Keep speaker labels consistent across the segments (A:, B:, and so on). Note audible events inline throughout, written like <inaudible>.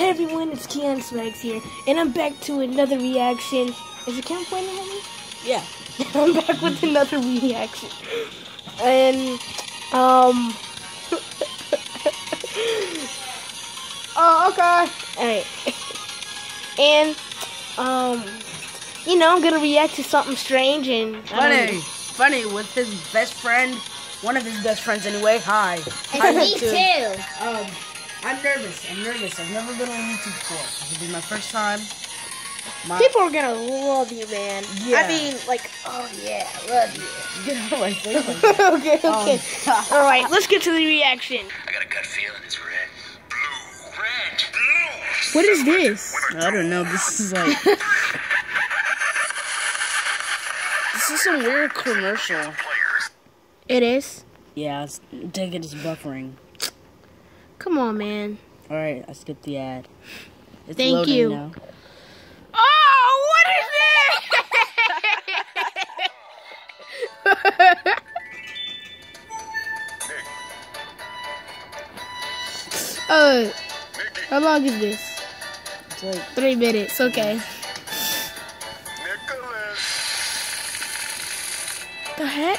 A: Hey everyone, it's Keon Swags here, and I'm back to another reaction. Is it count pointing at me?
B: Yeah. <laughs>
A: I'm back with another reaction. And, um. <laughs> oh, okay. Alright. And, um. You know, I'm gonna react to something strange and. I don't
B: Funny. Funny with his best friend. One of his best friends, anyway. Hi. Hi,
C: me
B: too.
C: too.
B: Um, I'm nervous. I'm nervous. I've never been on YouTube before. This will be my first time. My,
A: People are gonna love you, man.
B: Yeah.
A: I mean, like, oh yeah, love you.
B: Get out of my face
A: okay, okay.
B: Um,
A: All right, let's get to the reaction.
D: I got a gut feeling it's red. Blue. Red. Blue.
A: What is this?
B: I don't know. This is like. <laughs> this is some weird commercial.
A: It is.
B: Yeah, it's, take it as buffering.
A: Come on, man.
B: All right, I skipped the ad. It's
A: Thank you.
B: Now.
A: Oh, what is this? <laughs> uh, how long is this?
B: It's like
A: Three minutes. Okay.
D: Nicholas.
A: The heck?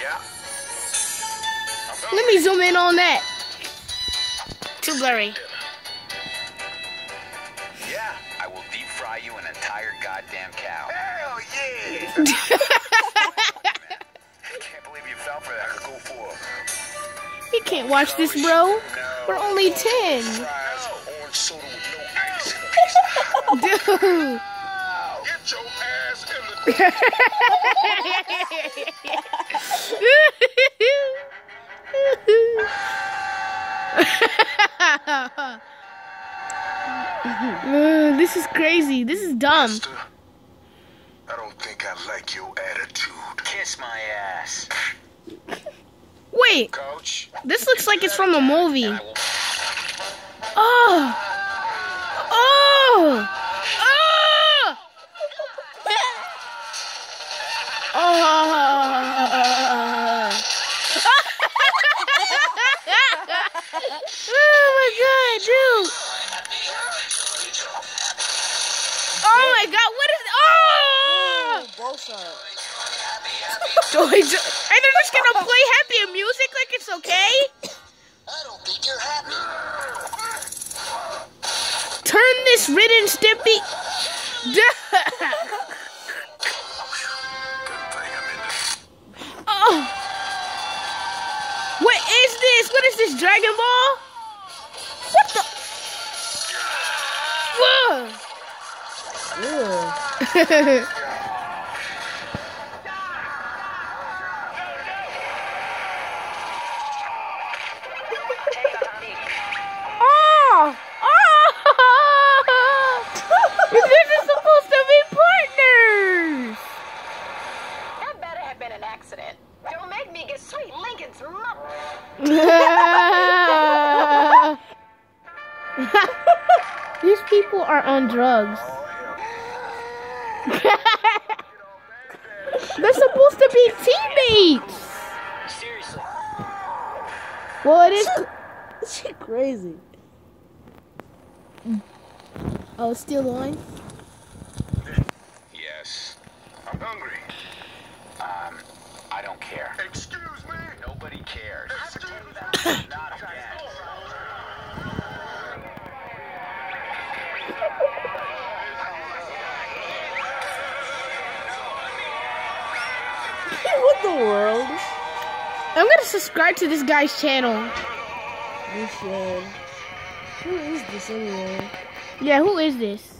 D: Yeah.
A: Let me zoom in on that. Too blurry.
D: Yeah, I will deep fry you an entire goddamn cow. Hell yeah! <laughs> Can't believe you fell for that. Go for
A: You can't watch this, bro. We're only 10.
D: fries, <laughs> <laughs>
A: Uh, this is crazy. This is dumb.
D: I don't think I like your attitude. Kiss my ass.
A: Wait,
D: Coach.
A: this looks like it's from a movie.
D: I will!
A: Oh! Oh! Oh!
B: both sides. <laughs>
A: And they're just gonna play happy music like it's okay?
D: I don't think you're happy.
A: Turn this Ren and Stimpy.
D: Good thing I'm in this. <laughs>
A: oh. What is this? What is this? Dragon Ball? What the? Whoa.
B: Ew. <laughs> <laughs>
A: These people are on drugs. <laughs> They're supposed to be teammates.
D: Seriously.
A: Well, it is. <laughs>
B: She crazy.
A: Oh, it's still on.
D: Yes. I'm hungry. Um, I don't care. Excuse me? Nobody cares.
B: What the world?
A: I'm gonna subscribe to this guy's channel.
B: You should. Who is this anyway?
A: Yeah, who is this?